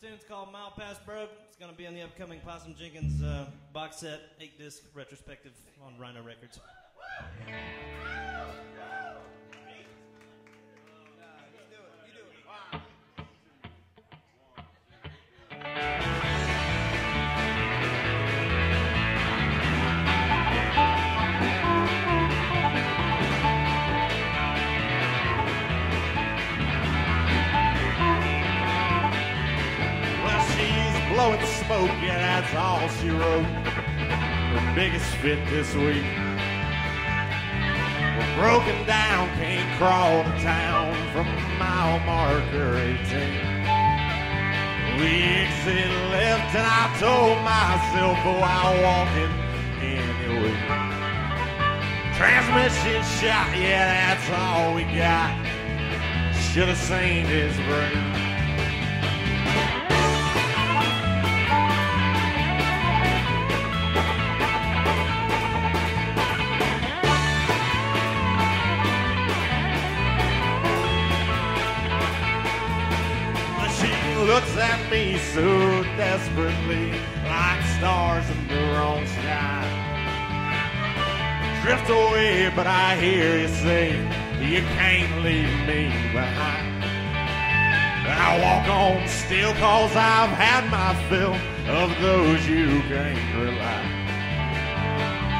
this tune's called Mile Past Broke. It's going to be on the upcoming Possum Jenkins uh, box set, eight disc retrospective on Rhino Records. Blowing smoke, yeah, that's all she wrote. Her biggest fit this week. We're broken down, can't crawl to town from mile marker 18. We exit left, and I told myself, oh, I'll walk it anyway. Transmission shot, yeah, that's all we got. Should have seen his brain. Looks at me so desperately, like stars in the wrong sky. Drift away, but I hear you say, you can't leave me behind. I walk on still, cause I've had my fill of those you can't rely.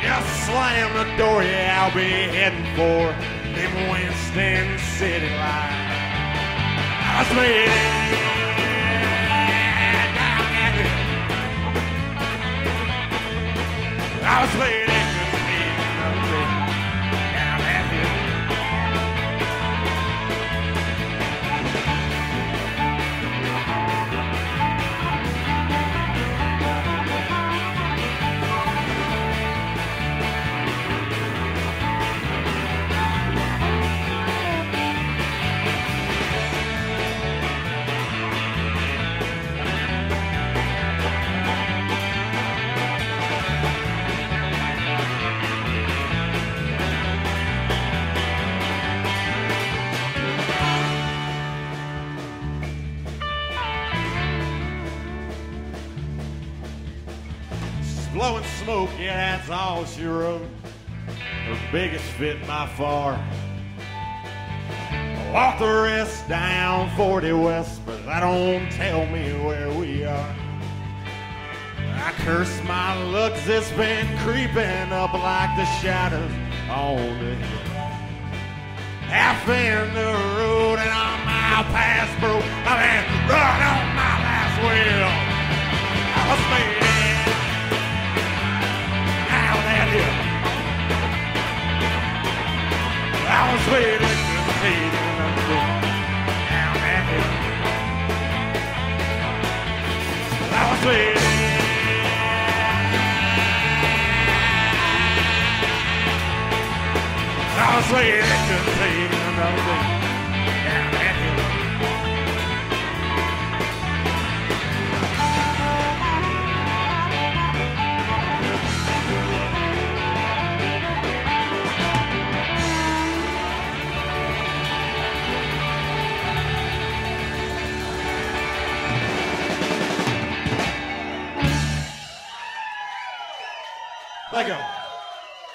Just slam the door, yeah, I'll be heading for them Winston City lines. I waiting blowing smoke, yeah, that's all she wrote. Her biggest fit by far. I walk the rest down 40 West, but that don't tell me where we are. I curse my luck, it's been creeping up like the shadows on the hill. Half in the road and I'm mile past broke. I mean, run on my last wheel. I was made I was waiting to see you down that hill. Thank you.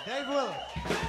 Dave Willard.